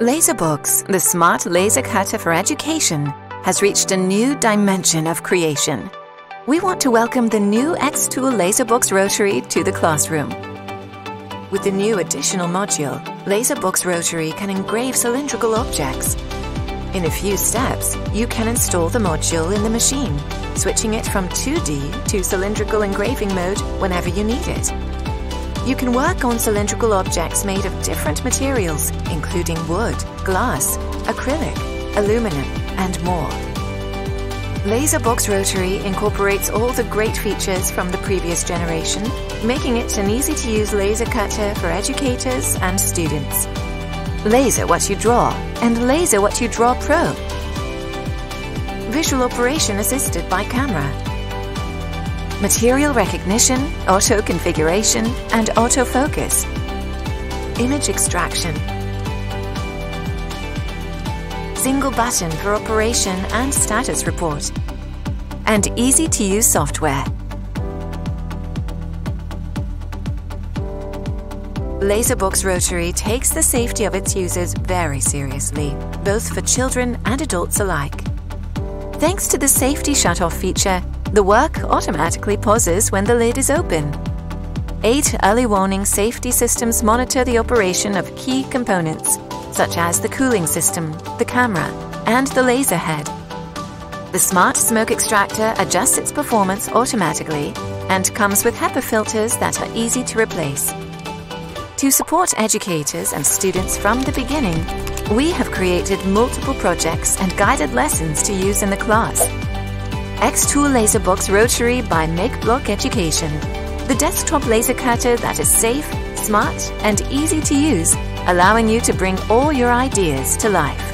LaserBox, the smart laser cutter for education, has reached a new dimension of creation. We want to welcome the new xTool LaserBox Rotary to the classroom. With the new additional module, LaserBox Rotary can engrave cylindrical objects. In a few steps, you can install the module in the machine, switching it from 2D to cylindrical engraving mode whenever you need it. You can work on cylindrical objects made of different materials, including wood, glass, acrylic, aluminum, and more. LaserBox Rotary incorporates all the great features from the previous generation, making it an easy-to-use laser cutter for educators and students. Laser what you draw and Laser what you draw Pro. Visual operation assisted by camera material recognition, auto configuration, and autofocus, image extraction, single button for operation and status report, and easy-to-use software. LaserBox Rotary takes the safety of its users very seriously, both for children and adults alike. Thanks to the safety shut-off feature, the work automatically pauses when the lid is open. Eight early warning safety systems monitor the operation of key components, such as the cooling system, the camera, and the laser head. The smart smoke extractor adjusts its performance automatically and comes with HEPA filters that are easy to replace. To support educators and students from the beginning, we have created multiple projects and guided lessons to use in the class. xTool LaserBox Rotary by MakeBlock Education. The desktop laser cutter that is safe, smart, and easy to use, allowing you to bring all your ideas to life.